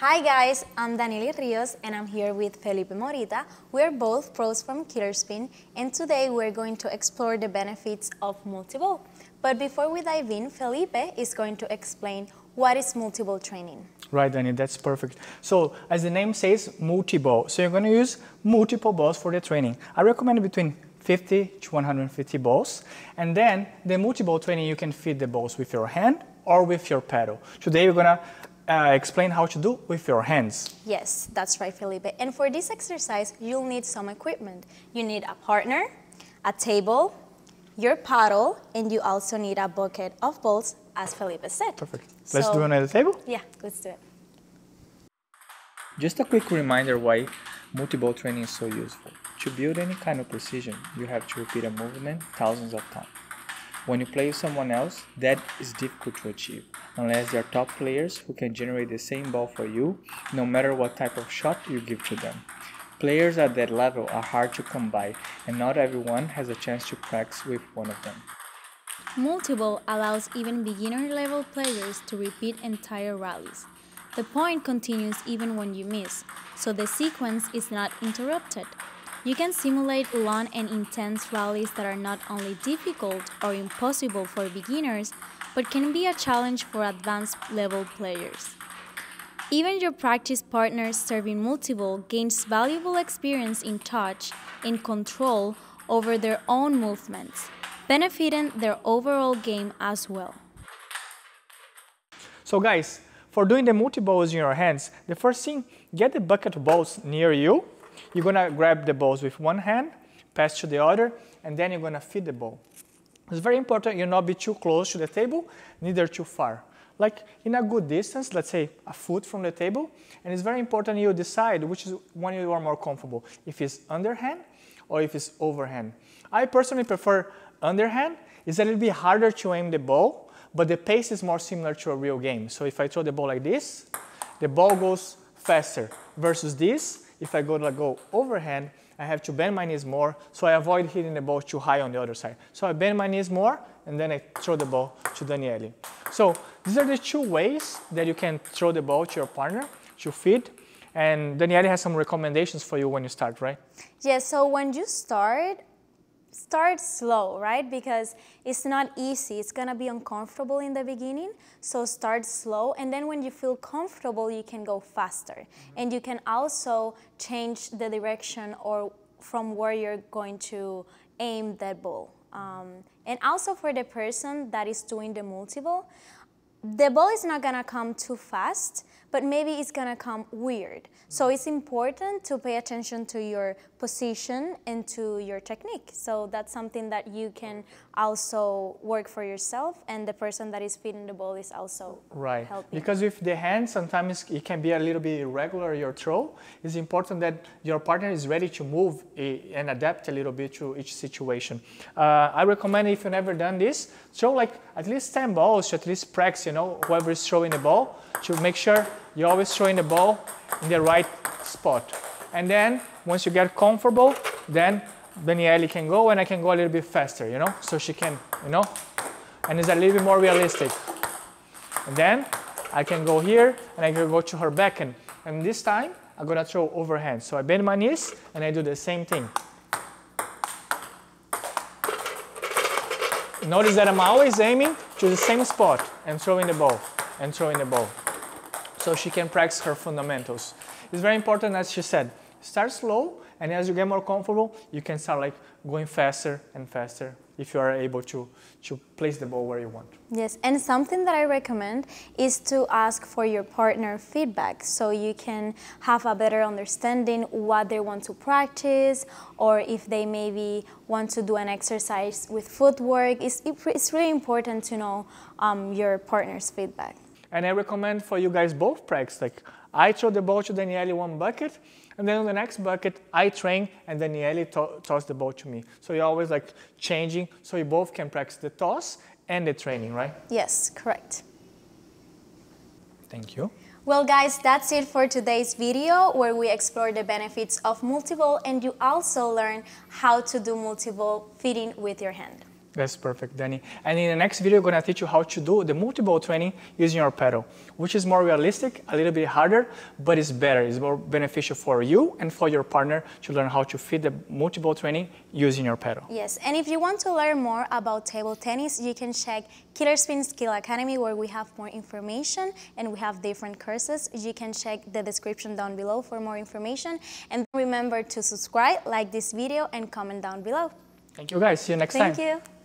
Hi guys, I'm Danieli Rios and I'm here with Felipe Morita. We're both pros from Killerspin and today we're going to explore the benefits of multi-ball. But before we dive in, Felipe is going to explain what is multi-ball training. Right, Danny, that's perfect. So as the name says, multi-ball. So you're going to use multiple balls for the training. I recommend between 50 to 150 balls. And then the multi-ball training, you can feed the balls with your hand or with your paddle. Today we're going to uh, explain how to do with your hands. Yes, that's right, Felipe. And for this exercise, you'll need some equipment. You need a partner, a table, your paddle, and you also need a bucket of balls, as Felipe said. Perfect. Let's so, do another table? Yeah, let's do it. Just a quick reminder why multi-ball training is so useful. To build any kind of precision, you have to repeat a movement thousands of times. When you play with someone else, that is difficult to achieve, unless they are top players who can generate the same ball for you, no matter what type of shot you give to them. Players at that level are hard to come by, and not everyone has a chance to practice with one of them. Multi-ball allows even beginner level players to repeat entire rallies. The point continues even when you miss, so the sequence is not interrupted. You can simulate long and intense rallies that are not only difficult or impossible for beginners, but can be a challenge for advanced level players. Even your practice partner serving multi-ball gains valuable experience in touch and control over their own movements, benefiting their overall game as well. So guys, for doing the multi-balls in your hands, the first thing, get the bucket of balls near you you're gonna grab the balls with one hand, pass to the other, and then you're gonna feed the ball. It's very important you not be too close to the table, neither too far. Like in a good distance, let's say a foot from the table, and it's very important you decide which is one you are more comfortable, if it's underhand or if it's overhand. I personally prefer underhand. It's a little bit harder to aim the ball, but the pace is more similar to a real game. So if I throw the ball like this, the ball goes faster versus this, if I go to go overhand, I have to bend my knees more, so I avoid hitting the ball too high on the other side. So I bend my knees more, and then I throw the ball to Daniele. So these are the two ways that you can throw the ball to your partner, to feed. And Daniele has some recommendations for you when you start, right? Yes, yeah, so when you start, start slow, right? Because it's not easy. It's gonna be uncomfortable in the beginning. So start slow, and then when you feel comfortable, you can go faster. Mm -hmm. And you can also change the direction or from where you're going to aim that ball. Um, and also for the person that is doing the multi-ball, the ball is not gonna come too fast, but maybe it's gonna come weird. So it's important to pay attention to your position and to your technique. So that's something that you can also work for yourself and the person that is feeding the ball is also right. helping. Because with the hand, sometimes it can be a little bit irregular, your throw. It's important that your partner is ready to move eh, and adapt a little bit to each situation. Uh, I recommend if you've never done this, throw like at least 10 balls to at least practice, you know, whoever is throwing the ball to make sure you're always throwing the ball in the right spot. And then once you get comfortable, then Daniele can go and I can go a little bit faster, you know, so she can, you know, and it's a little bit more realistic. And then I can go here and I can go to her back, backhand. And this time I'm gonna throw overhand. So I bend my knees and I do the same thing. Notice that I'm always aiming to the same spot and throwing the ball and throwing the ball. So she can practice her fundamentals. It's very important, as she said, start slow and as you get more comfortable, you can start like going faster and faster if you are able to, to place the ball where you want. Yes, and something that I recommend is to ask for your partner feedback so you can have a better understanding what they want to practice or if they maybe want to do an exercise with footwork. It's, it's really important to know um, your partner's feedback. And I recommend for you guys both practice. Like I throw the ball to Daniele one bucket and then on the next bucket, I train and Daniele to toss the ball to me. So you're always like changing so you both can practice the toss and the training, right? Yes, correct. Thank you. Well guys, that's it for today's video where we explore the benefits of multi-ball and you also learn how to do multi-ball feeding with your hand. That's perfect, Danny. And in the next video, I'm gonna teach you how to do the multi-ball training using your paddle, which is more realistic, a little bit harder, but it's better. It's more beneficial for you and for your partner to learn how to fit the multi-ball training using your paddle. Yes, and if you want to learn more about table tennis, you can check Killerspin Skill Academy where we have more information and we have different courses. You can check the description down below for more information. And remember to subscribe, like this video, and comment down below. Thank you guys. See you next Thank time. Thank you.